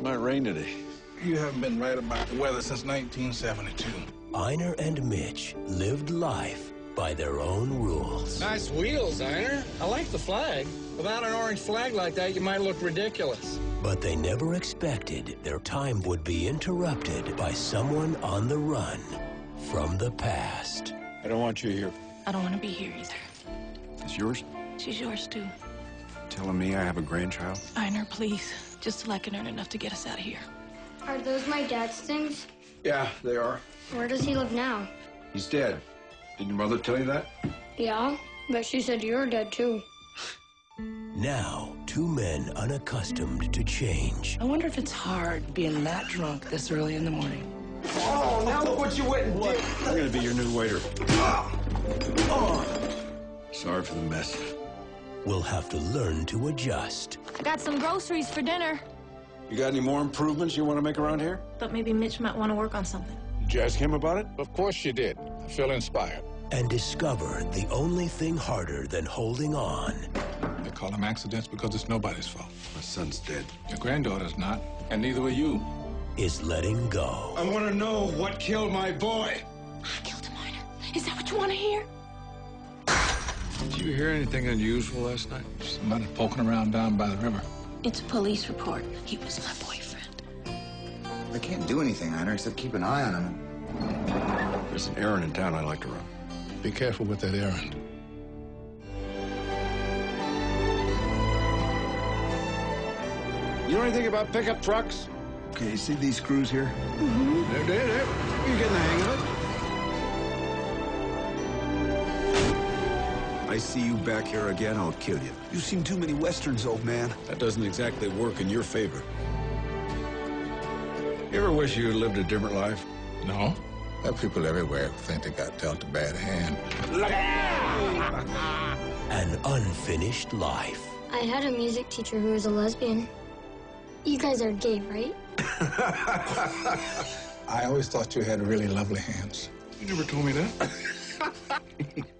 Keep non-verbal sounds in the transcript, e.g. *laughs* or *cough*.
it might rain today. You haven't been right about the weather since 1972. Einar and Mitch lived life by their own rules. Nice wheels, Einar. I like the flag. Without an orange flag like that, you might look ridiculous. But they never expected their time would be interrupted by someone on the run from the past. I don't want you here. I don't want to be here either. It's yours? She's yours too. Telling me I have a grandchild? Einar, please. Just till I can earn enough to get us out of here. Are those my dad's things? Yeah, they are. Where does he live now? He's dead. Did your mother tell you that? Yeah, but she said you're dead too. Now, two men unaccustomed to change I wonder if it's hard being that drunk this early in the morning. Oh, now look what you went and did. I'm gonna be your new waiter. Ah. Sorry for the mess. Will have to learn to adjust. I got some groceries for dinner. You got any more improvements you want to make around here? Thought maybe Mitch might want to work on something. Did you ask him about it? Of course you did. I feel inspired. and discover the only thing harder than holding on They call them accidents because it's nobody's fault. My son's dead. Your granddaughter's not, and neither are you. is letting go. I want to know what killed my boy. I killed him, Einar. Is that what you want to hear? Did you hear anything unusual last night? Somebody poking around down by the river. It's a police report. He was my boyfriend. I can't do anything, Einar, except keep an eye on him. There's an errand in town I'd like to run. Be careful with that errand. You know anything about pickup trucks? Okay, you see these screws here? Mm-hmm. There, there, there. Eh? You're getting the hang of it. I see you back here again, I'll kill you. You've seen too many westerns, old man. That doesn't exactly work in your favor. You ever wish you had lived a different life? No. There are people everywhere who think they got dealt a bad hand. *laughs* An unfinished life. I had a music teacher who was a lesbian. You guys are gay, right? *laughs* I always thought you had really lovely hands. You never told me that. *laughs*